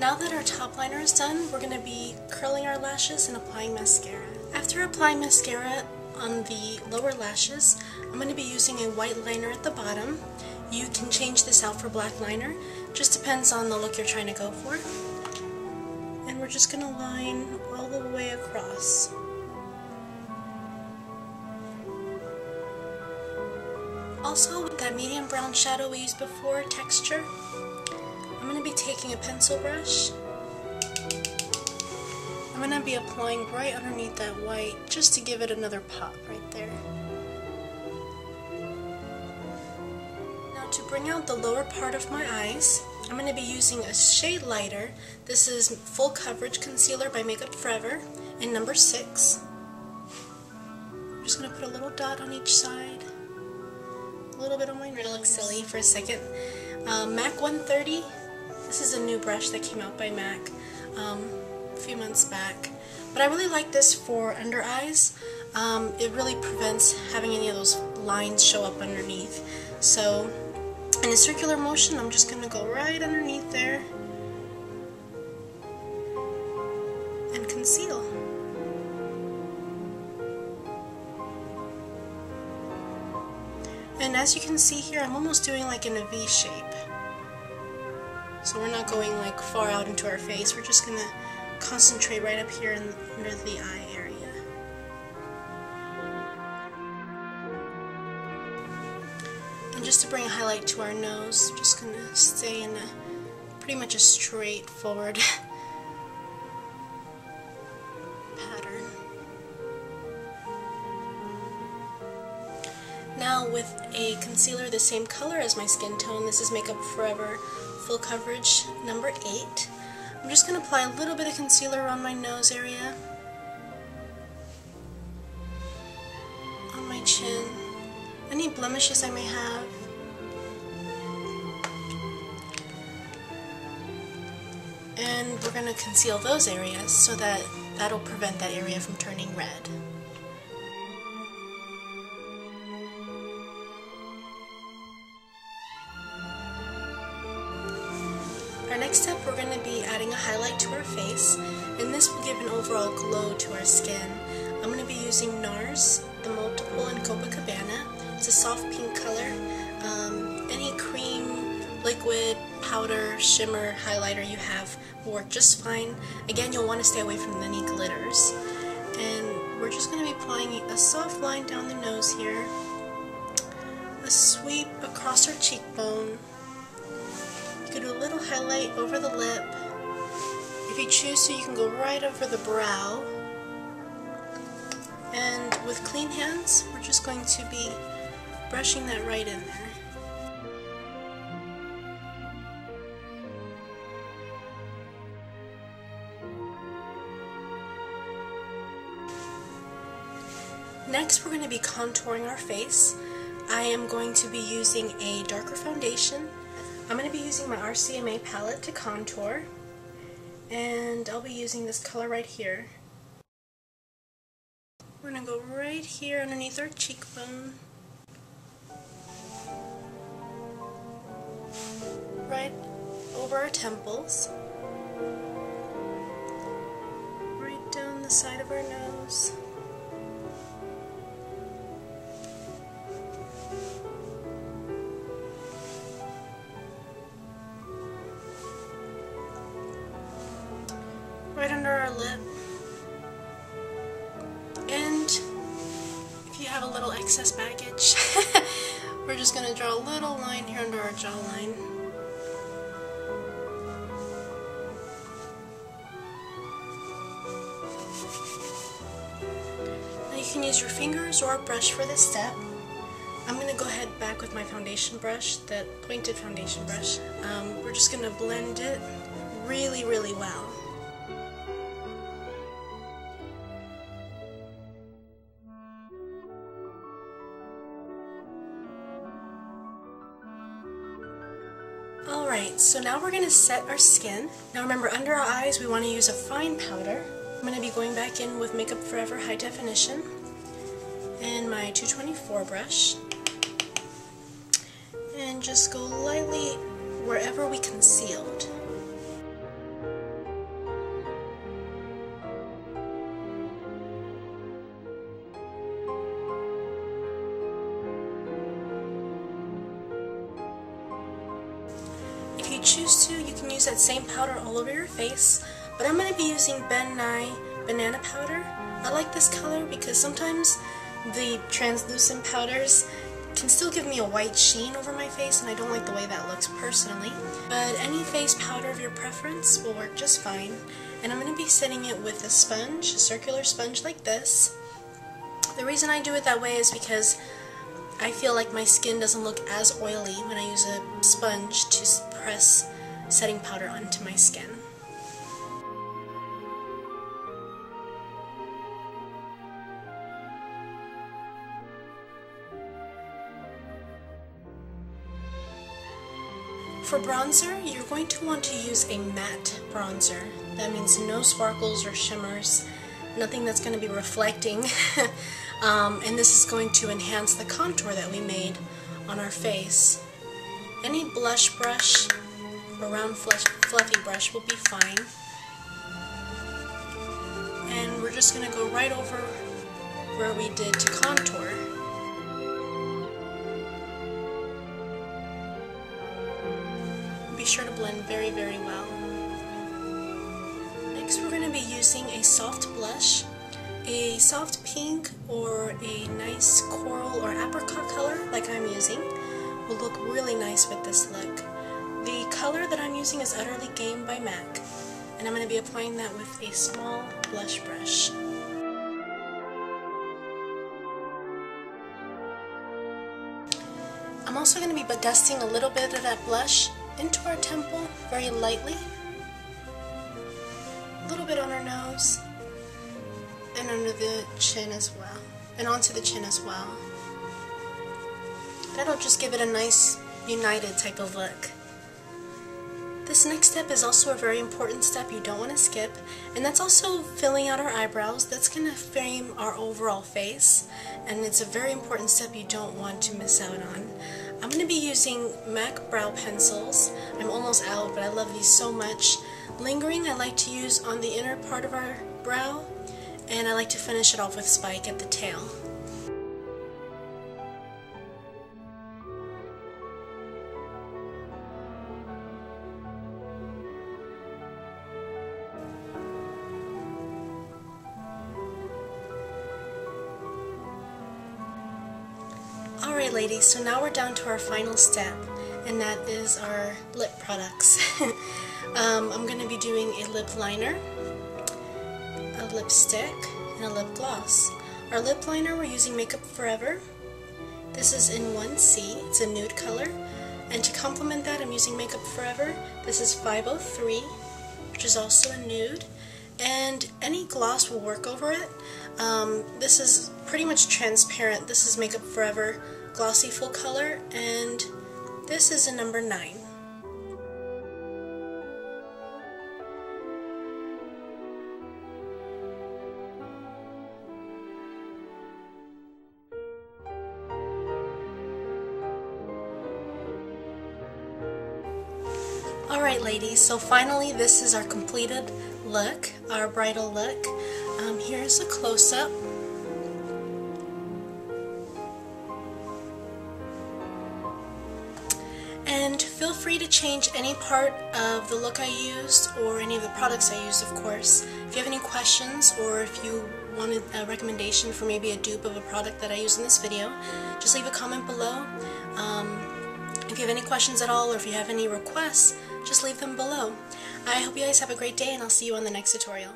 Now that our top liner is done, we're going to be curling our lashes and applying mascara. After applying mascara on the lower lashes, I'm going to be using a white liner at the bottom. You can change this out for black liner, just depends on the look you're trying to go for. We're just going to line all the way across. Also, with that medium brown shadow we used before, texture, I'm going to be taking a pencil brush. I'm going to be applying right underneath that white just to give it another pop right there. Now to bring out the lower part of my eyes, I'm going to be using a shade lighter. This is Full Coverage Concealer by Makeup Forever in number 6. I'm just going to put a little dot on each side. A little bit on my nose. to look silly for a second. Um, MAC 130 this is a new brush that came out by MAC um, a few months back. But I really like this for under eyes. Um, it really prevents having any of those lines show up underneath. So in a circular motion, I'm just going to go right underneath there and conceal. And as you can see here, I'm almost doing like in a V shape. So we're not going like far out into our face, we're just going to concentrate right up here in, under the eye area. Bring a highlight to our nose, just going to stay in a pretty much a straightforward pattern. Now with a concealer the same color as my skin tone, this is Makeup Forever full coverage number 8. I'm just going to apply a little bit of concealer on my nose area, on my chin, any blemishes I may have. And we're going to conceal those areas so that that'll prevent that area from turning red. Our next step, we're going to be adding a highlight to our face, and this will give an overall glow to our skin. I'm going to be using NARS, the Multiple in Copacabana. It's a soft pink color. Um, any cream, liquid, powder, shimmer, highlighter you have work just fine. Again, you'll want to stay away from any glitters. And we're just going to be applying a soft line down the nose here, a sweep across our cheekbone, you can do a little highlight over the lip. If you choose to, you can go right over the brow. And with clean hands, we're just going to be brushing that right in there. We're going to be contouring our face. I am going to be using a darker foundation I'm going to be using my RCMA palette to contour and I'll be using this color right here. We're going to go right here underneath our cheekbone. Right over our temples. Right down the side of our nose. Right under our lip. And if you have a little excess baggage, we're just going to draw a little line here under our jawline. Now you can use your fingers or a brush for this step. I'm going to go ahead back with my foundation brush, that pointed foundation brush. Um, we're just going to blend it really, really well. So now we're going to set our skin. Now remember, under our eyes we want to use a fine powder. I'm going to be going back in with Makeup Forever High Definition and my 224 brush and just go lightly wherever we concealed. You choose to, you can use that same powder all over your face, but I'm going to be using Ben Nye Banana Powder. I like this color because sometimes the translucent powders can still give me a white sheen over my face and I don't like the way that looks personally. But any face powder of your preference will work just fine. And I'm going to be setting it with a sponge, a circular sponge like this. The reason I do it that way is because I feel like my skin doesn't look as oily when I use a sponge to press setting powder onto my skin. For bronzer, you're going to want to use a matte bronzer. That means no sparkles or shimmers, nothing that's going to be reflecting. um, and this is going to enhance the contour that we made on our face. Any blush brush or round fluffy brush will be fine. And we're just going to go right over where we did to contour. be sure to blend very, very using a soft blush. A soft pink or a nice coral or apricot color like I'm using will look really nice with this look. The color that I'm using is Utterly Game by MAC and I'm going to be applying that with a small blush brush. I'm also going to be dusting a little bit of that blush into our temple very lightly. Little bit on her nose and under the chin as well. And onto the chin as well. That'll just give it a nice united type of look. This next step is also a very important step you don't want to skip, and that's also filling out our eyebrows. That's going to frame our overall face, and it's a very important step you don't want to miss out on. I'm going to be using MAC brow pencils. I'm almost out, but I love these so much. Lingering I like to use on the inner part of our brow, and I like to finish it off with spike at the tail. Alright ladies, so now we're down to our final step, and that is our lip products. um, I'm going to be doing a lip liner, a lipstick, and a lip gloss. Our lip liner, we're using Makeup Forever. This is in 1C, it's a nude color. And to complement that, I'm using Makeup Forever. This is 503, which is also a nude. And any gloss will work over it. Um, this is pretty much transparent. This is Makeup Forever Glossy Full Color, and this is a number 9. Alright ladies, so finally this is our completed look, our bridal look. Um, here's a close-up. Change any part of the look I used or any of the products I used, of course. If you have any questions or if you wanted a recommendation for maybe a dupe of a product that I used in this video, just leave a comment below. Um, if you have any questions at all or if you have any requests, just leave them below. I hope you guys have a great day and I'll see you on the next tutorial.